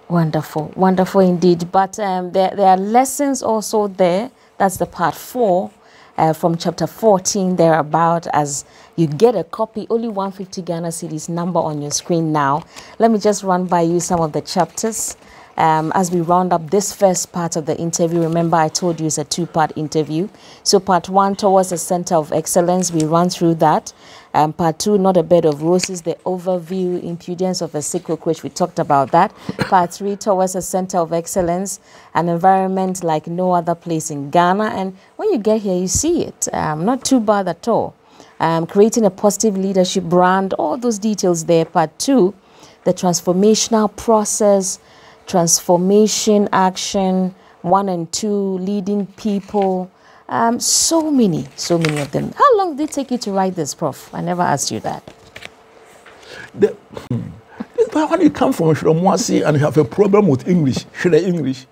Wonderful, wonderful indeed. But um, there, there are lessons also there. That's the part four uh, from chapter 14 there about as you get a copy, only 150 Ghana cedis number on your screen now. Let me just run by you some of the chapters. Um, as we round up this first part of the interview, remember I told you it's a two-part interview. So part one, towards the center of excellence, we run through that. Um, part two, not a bed of roses, the overview, impudence of a sickle, which we talked about that. Part three, towards a center of excellence, an environment like no other place in Ghana. And when you get here, you see it. Um, not too bad at all. Um, creating a positive leadership brand, all those details there. Part two, the transformational process, transformation action, one and two, leading people, um, so many, so many of them. How long did it take you to write this, Prof? I never asked you that. The, when you come from Shiromwasi and you have a problem with English, Shire English,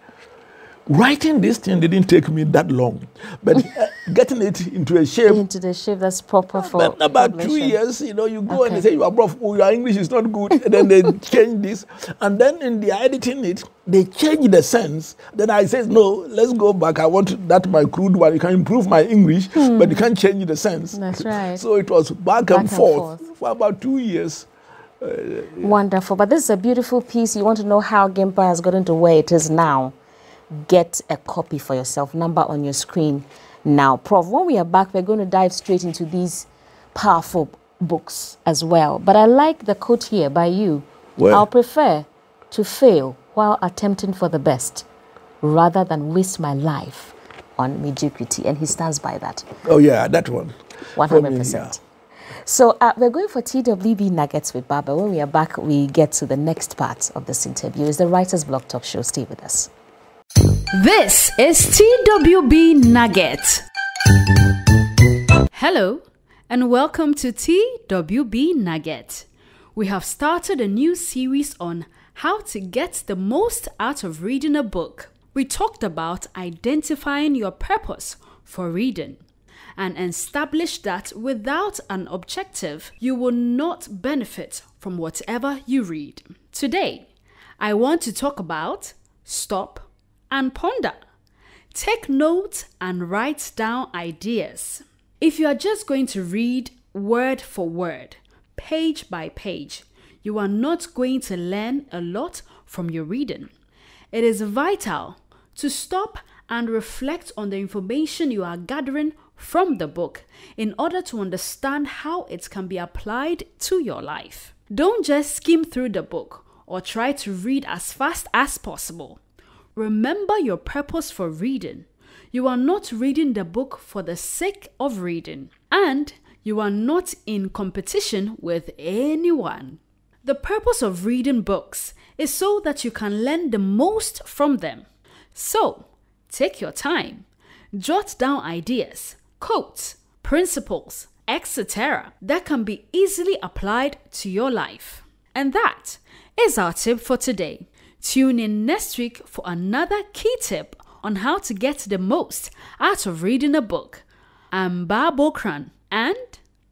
writing this thing didn't take me that long, but uh, getting it into a shape. Into the shape that's proper for. But about two years, you know, you go okay. and they say, you are prof, oh, your English is not good. and then they change this. And then in the editing it, they change the sense. Then I said, no, let's go back. I want that my crude one. You can improve my English, hmm. but you can't change the sense. That's right. So it was back, back and, and forth, forth for about two years. Uh, Wonderful. But this is a beautiful piece. You want to know how Gimpa has gotten to where it is now get a copy for yourself. Number on your screen now. Prof, when we are back, we're going to dive straight into these powerful books as well. But I like the quote here by you. Well, I'll prefer to fail while attempting for the best rather than waste my life on mediocrity. And he stands by that. Oh, yeah, that one. 100%. Me, yeah. So uh, we're going for TWB Nuggets with Baba. When we are back, we get to the next part of this interview. It's the Writer's Blog Talk Show. Stay with us. This is TWB Nugget. Hello, and welcome to TWB Nugget. We have started a new series on how to get the most out of reading a book. We talked about identifying your purpose for reading and established that without an objective, you will not benefit from whatever you read. Today, I want to talk about stop and ponder. Take notes and write down ideas. If you are just going to read word for word, page by page, you are not going to learn a lot from your reading. It is vital to stop and reflect on the information you are gathering from the book in order to understand how it can be applied to your life. Don't just skim through the book or try to read as fast as possible. Remember your purpose for reading. You are not reading the book for the sake of reading, and you are not in competition with anyone. The purpose of reading books is so that you can learn the most from them. So, take your time, jot down ideas, quotes, principles, etc., that can be easily applied to your life. And that is our tip for today. Tune in next week for another key tip on how to get the most out of reading a book. I'm Bob Okran, and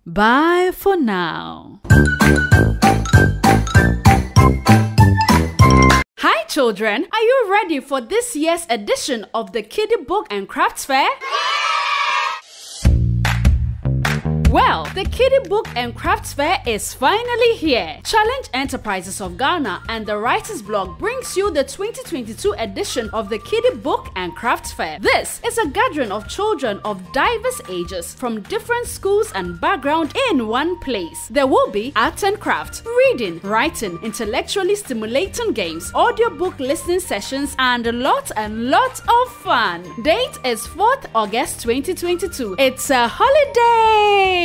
bye for now. Hi Hi, children. Are you ready for this year's edition of the Kiddie Book and Crafts Fair? Well, the Kiddie Book and Crafts Fair is finally here. Challenge Enterprises of Ghana and the Writers Blog brings you the 2022 edition of the Kiddie Book and Crafts Fair. This is a gathering of children of diverse ages from different schools and background in one place. There will be art and craft, reading, writing, intellectually stimulating games, audiobook listening sessions, and a lot and lot of fun. Date is 4th August 2022. It's a holiday!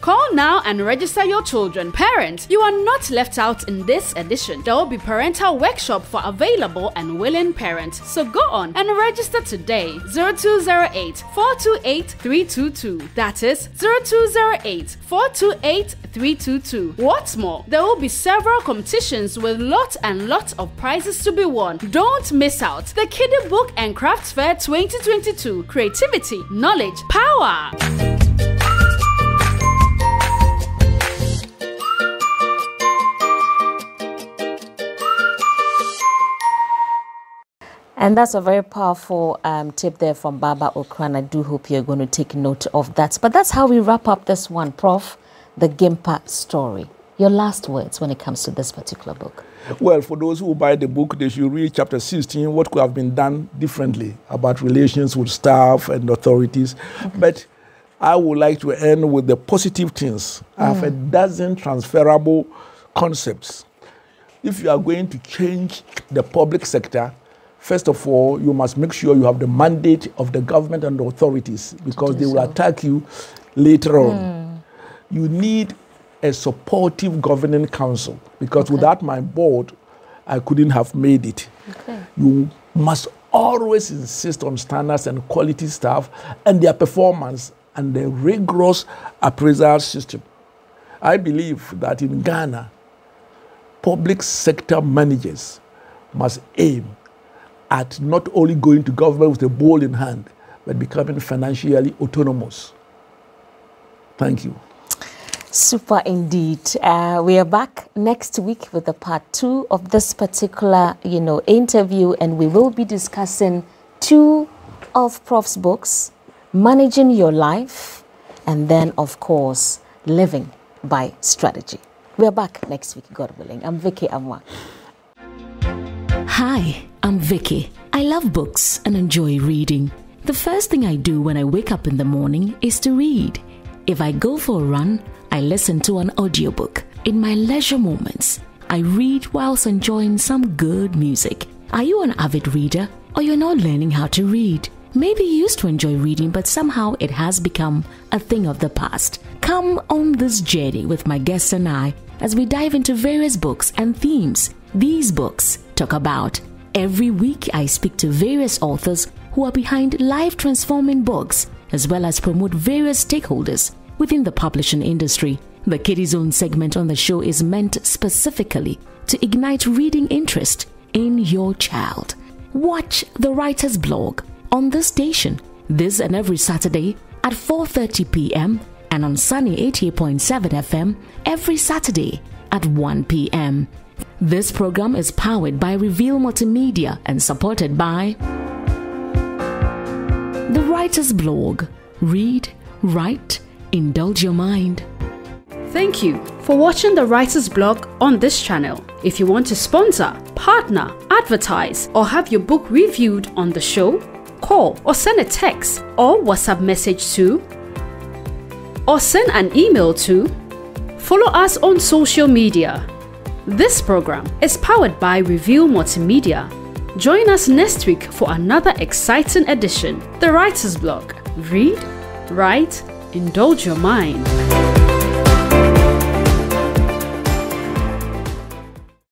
Call now and register your children. Parents, you are not left out in this edition. There will be parental workshop for available and willing parents. So go on and register today. 0208 428 322. That is 0208 428 322. What's more, there will be several competitions with lots and lots of prizes to be won. Don't miss out. The Kiddie Book and Crafts Fair 2022. Creativity, knowledge, power. And that's a very powerful um, tip there from Baba Okran. I do hope you're going to take note of that. But that's how we wrap up this one, Prof. The Gimpa story. Your last words when it comes to this particular book. Well, for those who buy the book, they should read chapter 16, what could have been done differently about relations with staff and authorities. Okay. But I would like to end with the positive things. Mm. I have a mm. dozen transferable concepts. If you are going to change the public sector, First of all, you must make sure you have the mandate of the government and the authorities because they will so. attack you later on. Mm. You need a supportive governing council because okay. without my board, I couldn't have made it. Okay. You must always insist on standards and quality staff and their performance and the rigorous appraisal system. I believe that in Ghana, public sector managers must aim at not only going to government with a ball in hand, but becoming financially autonomous. Thank you. Super indeed. Uh, we are back next week with the part two of this particular, you know, interview, and we will be discussing two of Prof's books, Managing Your Life, and then, of course, Living by Strategy. We are back next week, God willing. I'm Vickie Amwa. Hi, I'm Vickie. I love books and enjoy reading. The first thing I do when I wake up in the morning is to read. If I go for a run, I listen to an audiobook. In my leisure moments, I read whilst enjoying some good music. Are you an avid reader or you're not learning how to read? Maybe you used to enjoy reading, but somehow it has become a thing of the past. Come on this journey with my guests and I as we dive into various books and themes these books talk about. Every week, I speak to various authors who are behind life transforming books, as well as promote various stakeholders within the publishing industry. The Kiddie Zone segment on the show is meant specifically to ignite reading interest in your child. Watch the writer's blog on this station this and every Saturday at 4:30 p.m. and on Sunny 88.7 FM every Saturday at 1 p.m. This program is powered by Reveal Multimedia and supported by The Writer's Blog. Read, write, indulge your mind. Thank you for watching the Writer's Blog on this channel. If you want to sponsor, partner, advertise, or have your book reviewed on the show, call or send a text or WhatsApp message to, or send an email to, follow us on social media this program is powered by Reveal Multimedia. Join us next week for another exciting edition The Writer's Blog. Read, write, indulge your mind.